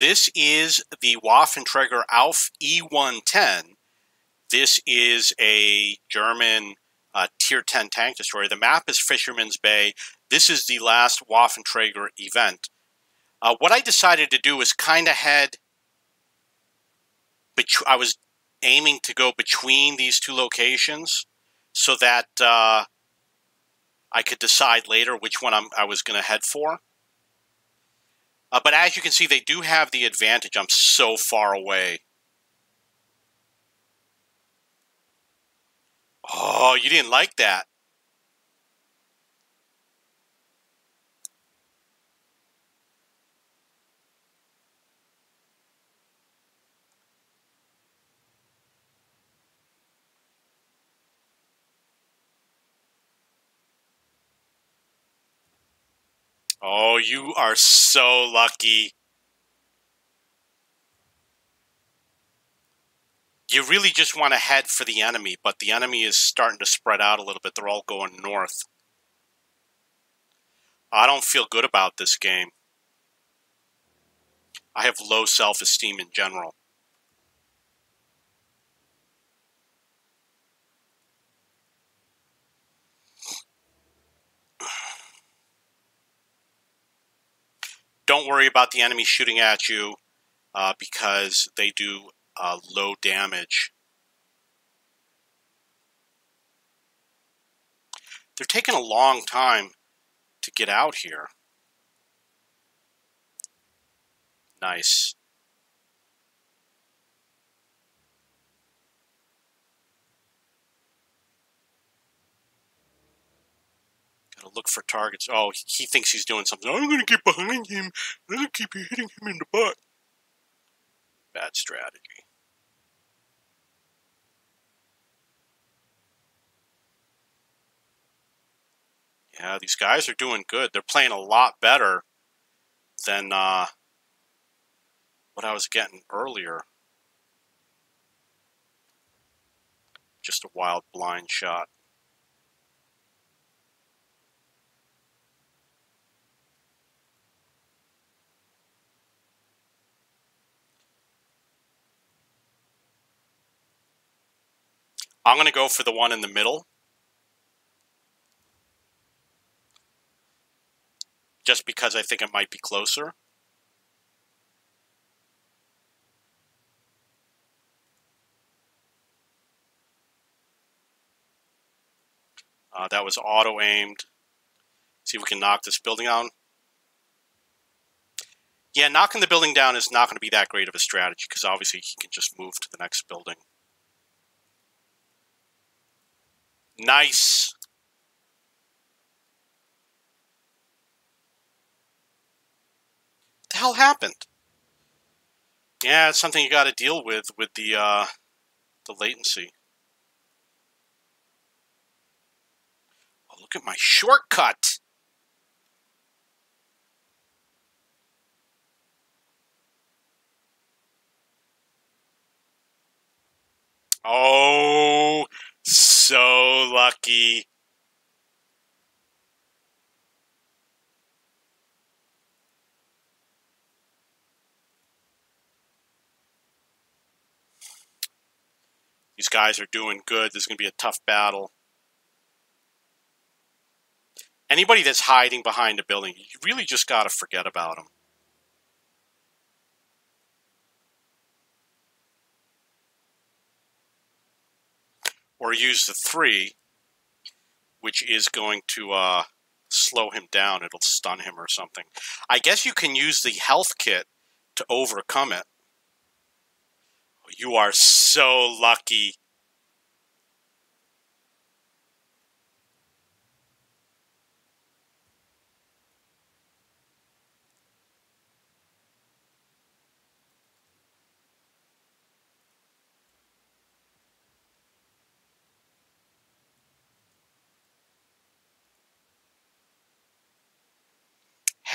This is the Waffenträger Auf E110. This is a German uh, Tier 10 tank destroyer. The map is Fisherman's Bay. This is the last Waffenträger event. Uh, what I decided to do was kind of head. I was aiming to go between these two locations so that uh, I could decide later which one I'm, i was going to head for. Uh, but as you can see, they do have the advantage. I'm so far away. Oh, you didn't like that. Oh, you are so lucky. You really just want to head for the enemy, but the enemy is starting to spread out a little bit. They're all going north. I don't feel good about this game. I have low self esteem in general. Don't worry about the enemy shooting at you uh, because they do uh, low damage. They're taking a long time to get out here. Nice. Gotta look for targets. Oh, he thinks he's doing something. I'm gonna get behind him. I'm gonna keep hitting him in the butt. Bad strategy. Yeah, these guys are doing good. They're playing a lot better than uh, what I was getting earlier. Just a wild blind shot. I'm going to go for the one in the middle. Just because I think it might be closer. Uh, that was auto-aimed. See if we can knock this building down. Yeah, knocking the building down is not going to be that great of a strategy because obviously he can just move to the next building. Nice. What the hell happened? Yeah, it's something you got to deal with with the uh, the latency. Oh, look at my shortcut. Oh, lucky. These guys are doing good. This is going to be a tough battle. Anybody that's hiding behind a building, you really just got to forget about them. or use the three, which is going to uh, slow him down. It'll stun him or something. I guess you can use the health kit to overcome it. You are so lucky.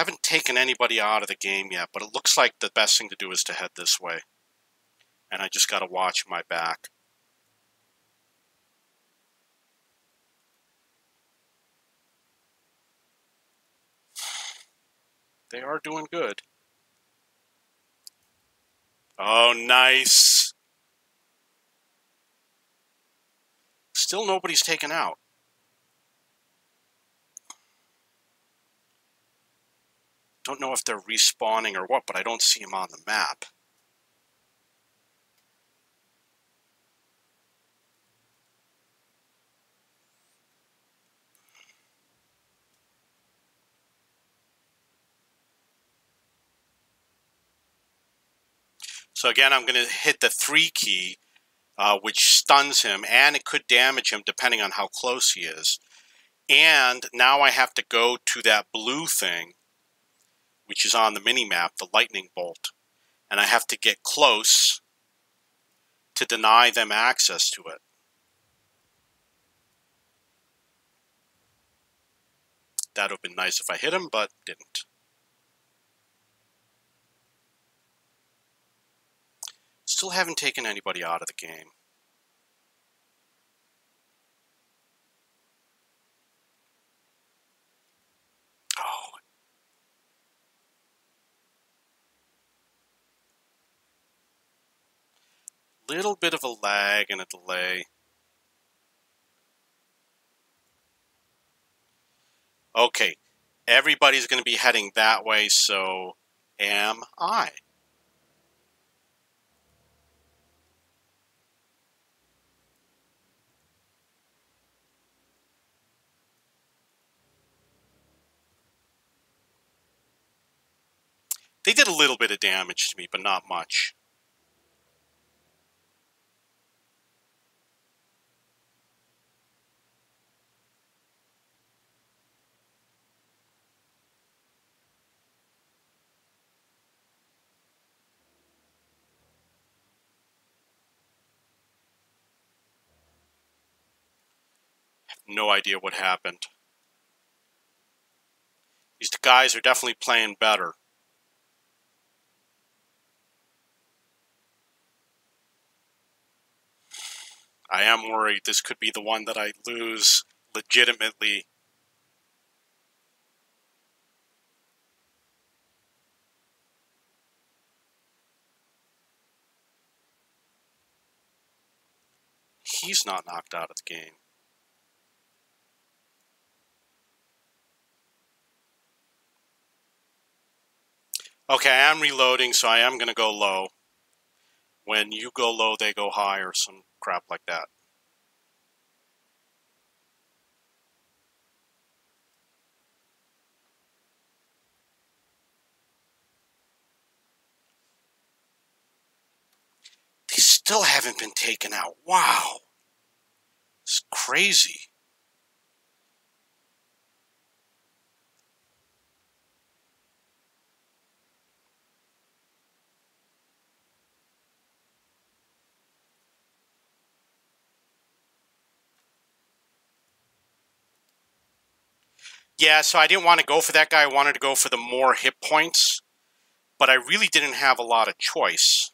I haven't taken anybody out of the game yet, but it looks like the best thing to do is to head this way. And I just got to watch my back. They are doing good. Oh, nice. Still nobody's taken out. Don't know if they're respawning or what, but I don't see them on the map. So again, I'm going to hit the 3 key, uh, which stuns him, and it could damage him depending on how close he is. And now I have to go to that blue thing, which is on the mini-map, the lightning bolt. And I have to get close to deny them access to it. That would have been nice if I hit him, but didn't. Still haven't taken anybody out of the game. Oh. Little bit of a lag and a delay. Okay, everybody's going to be heading that way, so am I. They did a little bit of damage to me, but not much. No idea what happened. These guys are definitely playing better. I am worried this could be the one that I lose legitimately. He's not knocked out of the game. Okay, I am reloading, so I am going to go low. When you go low, they go high, or some crap like that. They still haven't been taken out. Wow. It's crazy. Yeah, so I didn't want to go for that guy. I wanted to go for the more hit points, but I really didn't have a lot of choice.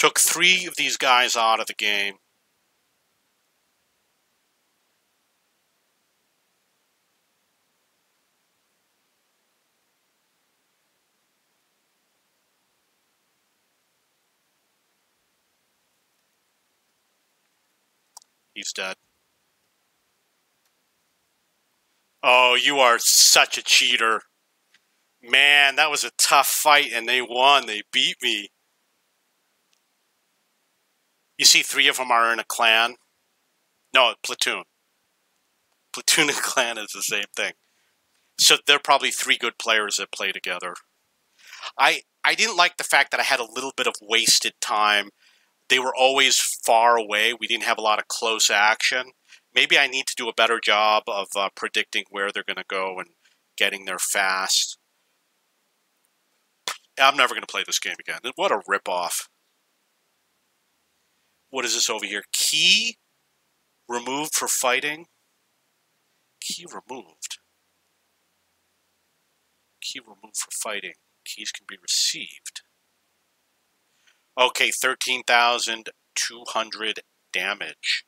Took three of these guys out of the game. He's dead. Oh, you are such a cheater. Man, that was a tough fight, and they won. They beat me. You see, three of them are in a clan. No, platoon. Platoon and clan is the same thing. So they're probably three good players that play together. I I didn't like the fact that I had a little bit of wasted time. They were always far away. We didn't have a lot of close action. Maybe I need to do a better job of uh, predicting where they're going to go and getting there fast. I'm never going to play this game again. What a ripoff what is this over here? Key removed for fighting. Key removed. Key removed for fighting. Keys can be received. Okay, 13,200 damage.